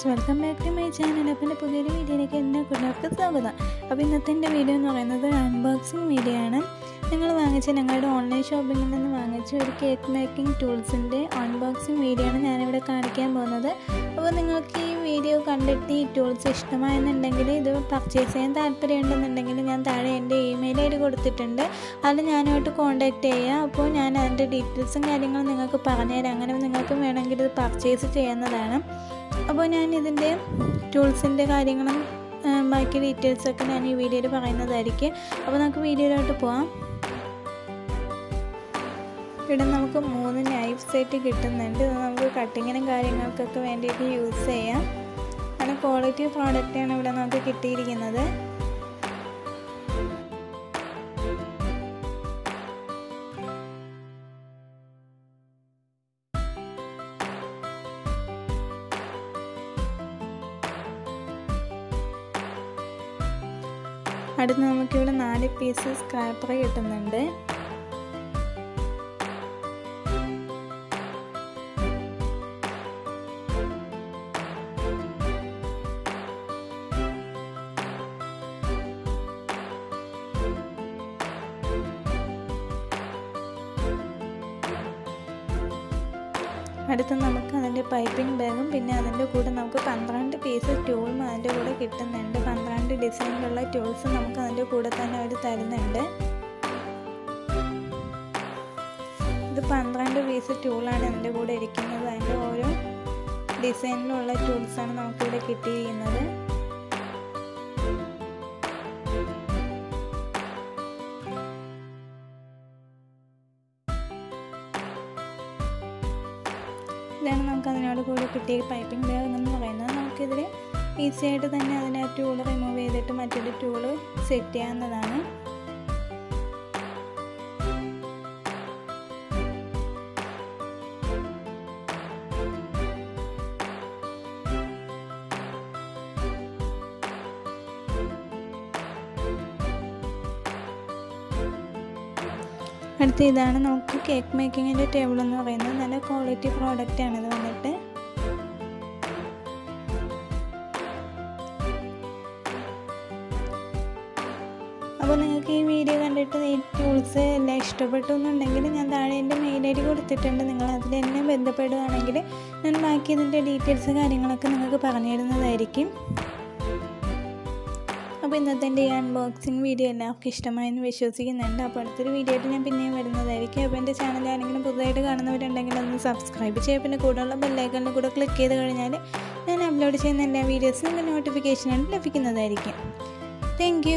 Guys welcome back to my channel അപ്പം എന്റെ പുതിയൊരു വീഡിയോയിലേക്ക് എല്ലാ കൂട്ടുകാർക്കും സ്വാഗതം. അപ്പോൾ ഇന്നത്തെ എന്റെ വീഡിയോ എന്ന് പറയുന്നത് അൺബോക്സിങ് വീഡിയോ ആണ്. ഞങ്ങൾ വാങ്ങിച്ച ഞങ്ങളുടെ ഓൺലൈൻ ഷോപ്പിംഗിൽ നിന്ന് വാങ്ങിച്ച ഒരു കേക്ക് മേക്കിംഗ് ടൂൾസിന്റെ അൺബോക്സിങ് വീഡിയോ ആണ് ഞാനിവിടെ കാണിക്കാൻ പോകുന്നത്. അപ്പോൾ നിങ്ങൾക്ക് ഈ വീഡിയോ കണ്ടിട്ട് ഈ ടൂൾസ് ഇഷ്ടമായെന്നുണ്ടെങ്കിൽ ഇത് പർച്ചേസ് ചെയ്യാൻ താല്പര്യമുണ്ടെന്നുണ്ടെങ്കിൽ ഞാൻ താഴെ എന്റെ ഇമെയിൽ ഐ ഡി കൊടുത്തിട്ടുണ്ട്. അതിൽ ഞാനുമായിട്ട് കോൺടാക്റ്റ് ചെയ്യുക അപ്പോൾ ഞാൻ അതിന്റെ ഡീറ്റെയിൽസും കാര്യങ്ങളും നിങ്ങൾക്ക് പറഞ്ഞുതരാം. അങ്ങനെ നിങ്ങൾക്ക് വേണമെങ്കിൽ ഇത് പർച്ചേസ് ചെയ്യുന്നതാണ് അപ്പോൾ ഞാൻ ഇതിന്റെ ടൂൾസിന്റെ കാര്യങ്ങളും ബാക്കി ഡീറ്റെയിൽസൊക്കെ ഞാൻ ഈ വീഡിയോയിൽ പറയുന്നതായിരിക്കും. അപ്പോൾ നമുക്ക് വീഡിയോയിലോട്ട് പോവാം. ഇവിടെ നമുക്ക് മൂന്ന് നൈഫ് സെറ്റ് കിട്ടുന്നുണ്ട്. ഇത് നമുക്ക് കട്ടിങ്ങിനും കാര്യങ്ങൾക്കൊക്കെ വേണ്ടിയിട്ട് യൂസ് ചെയ്യാം. നല്ല ക്വാളിറ്റി പ്രോഡക്റ്റാണ് ഇവിടെ നമുക്ക് കിട്ടിയിരിക്കുന്നത്. അടുത്ത് നമുക്കിവിടെ നാല് പീസ് സ്ക്രാപ്പർ കിട്ടുന്നുണ്ട്. അടുത്ത് നമുക്ക് അതിന്റെ പൈപ്പിംഗ് ബാഗും പിന്നെ അതിന്റെ കൂടെ നമുക്ക് പന്ത്രണ്ട് പീസ് ട്യൂളും അതിന്റെ കൂടെ കിട്ടുന്നുണ്ട്. പന്ത്രണ്ട് ഡിസൈനിലുള്ള ട്യൂൾസ് നമുക്ക് അതിന്റെ കൂടെ തന്നെ അവർ തരുന്നുണ്ട്. ഇത് പന്ത്രണ്ട് പീസ് ട്യൂളാണ് അതിന്റെ കൂടെ ഇരിക്കുന്നത്. അതിന്റെ ഓരോ ഡിസൈനിലുള്ള ടൂൾസാണ് നമുക്കിവിടെ കിട്ടിയിരിക്കുന്നത്. ഇതാണ് നമുക്ക് അതിനോട് കൂടി കിട്ടിയ പൈപ്പിംഗ് ബാഗ് എന്ന് പറയുന്നത്. നമുക്കിതിൽ ഈസി ആയിട്ട് തന്നെ അതിനെ ടൂൾ റിമൂവ് ചെയ്തിട്ട് മറ്റൊരു ടൂൾ സെറ്റ് ചെയ്യാവുന്നതാണ്. അടുത്ത ഇതാണ് നമുക്ക് കേക്ക് മേക്കിങ്ങിന്റെ ടേബിൾ എന്ന് പറയുന്നത്. നല്ല ക്വാളിറ്റി പ്രോഡക്റ്റ് ആണ് ഇത് വന്നിട്ട്. അപ്പോൾ നിങ്ങൾക്ക് ഈ വീഡിയോ കണ്ടിട്ട് ഈ ടൂൾസ് എല്ലാം ഇഷ്ടപ്പെട്ടു എന്നുണ്ടെങ്കിൽ ഞാൻ താഴെ എന്റെ മെയിൽ ഐ ഡി കൊടുത്തിട്ടുണ്ട്. നിങ്ങൾ അതിൽ എന്നെ ബന്ധപ്പെടുകയാണെങ്കിൽ ഞാൻ ബാക്കി ഇതിന്റെ ഡീറ്റെയിൽസ് കാര്യങ്ങളൊക്കെ നിങ്ങൾക്ക് പറഞ്ഞു തരുന്നതായിരിക്കും അപ്പോൾ ഇന്നത്തെ എന്റെ ഈ അൺബോക്സിങ് വീഡിയോ എല്ലാവർക്കും ഇഷ്ടമായെന്ന് വിശ്വസിക്കുന്നുണ്ട്. അപ്പോൾ അടുത്തൊരു വീഡിയോ ഞാൻ പിന്നെയും വരുന്നതായിരിക്കും. അപ്പോൾ എന്റെ ചാനൽ ആരെങ്കിലും പുതുതായിട്ട് കാണുന്നവരുണ്ടെങ്കിൽ ഒന്ന് സബ്സ്ക്രൈബ് ചെയ്യുക. പിന്നെ കൂടെയുള്ള ബെല്ലൈക്കണിൽ കൂടെ ക്ലിക്ക് ചെയ്ത് കഴിഞ്ഞാൽ ഞാൻ അപ്ലോഡ് ചെയ്യുന്ന എല്ലാ വീഡിയോസും നിങ്ങൾക്ക് നോട്ടിഫിക്കേഷനായിട്ട് ലഭിക്കുന്നതായിരിക്കും. താങ്ക്